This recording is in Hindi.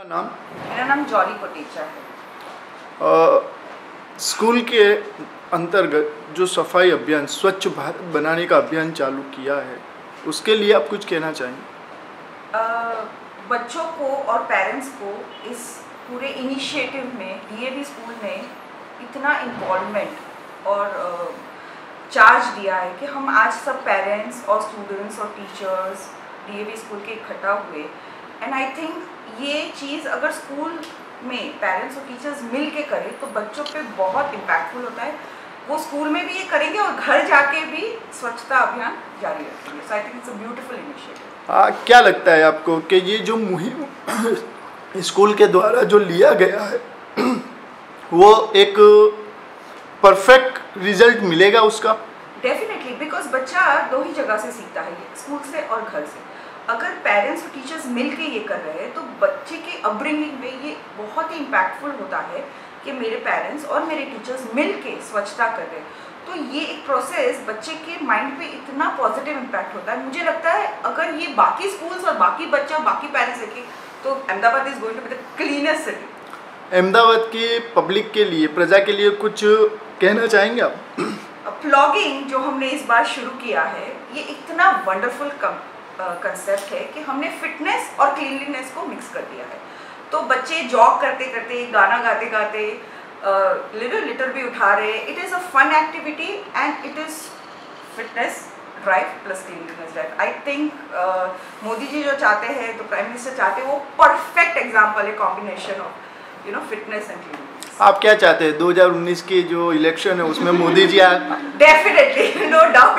आपका नाम? मेरा नाम जॉली कोटेचा है। स्कूल के अंतर्गत जो सफ़ाई अभियान स्वच्छ भारत बनाने का अभियान चालू किया है उसके लिए आप कुछ कहना चाहेंगे? बच्चों को और पेरेंट्स को इस पूरे इनिशिएटिव में डीएवी स्कूल ने इतना इन्वॉल्वमेंट और चार्ज दिया है कि हम आज सब पेरेंट्स और स्टूडेंट्स और टीचर्स डीएवी स्कूल के इकट्ठा हुए। एंड आई थिंक ये चीज़ अगर स्कूल में पेरेंट्स और टीचर्स मिल के करें तो बच्चों पे बहुत इम्पैक्टफुल होता है। वो स्कूल में भी ये करेंगे और घर जाके भी स्वच्छता अभियान जारी रखेंगे। So I think it's a beautiful initiative हाँ क्या लगता है आपको कि ये जो मुहिम स्कूल के द्वारा जो लिया गया है वो एक परफेक्ट रिज़ल्ट मिलेगा उसका? डेफिनेटली बिकॉज़ बच्चा दो ही जगह से सीखता है स्कूल से और घर से। अगर पेरेंट्स और टीचर्स मिल के ये कर रहे हैं तो बच्चे के अपब्रिंगिंग में ये बहुत ही इम्पैक्टफुल होता है कि मेरे पेरेंट्स और मेरे टीचर्स मिल के स्वच्छता कर रहे हैं। तो ये एक प्रोसेस बच्चे के माइंड पे इतना पॉजिटिव इम्पैक्ट होता है। मुझे लगता है अगर ये बाकी स्कूल्स और बाकी बच्चे और बाकी पेरेंट्स देखें तो Ahmedabad is going to be the cleanest city Ahmedabad के पब्लिक के लिए प्रजा के लिए कुछ कहना चाहेंगे आप? प्लॉगिंग जो हमने इस बार शुरू किया है ये इतना वंडरफुल कंसेप्ट है कि हमने फिटनेस और क्लीनलीनेस को मिक्स कर दिया है। तो बच्चे जॉग करते करते गाना गाते गाते लिटिल लिटर भी उठा रहे it is a fun activity and it is fitness drive plus cleanliness drive I think Modi ji जो चाहते हैं तो प्राइम मिनिस्टर चाहते हैं वो परफेक्ट एग्ज़ाम्पल है combination of you know fitness and cleanliness आप क्या चाहते हैं? 2019 की जो इलेक्शन है उसमें Modi ji uh definitely no doubt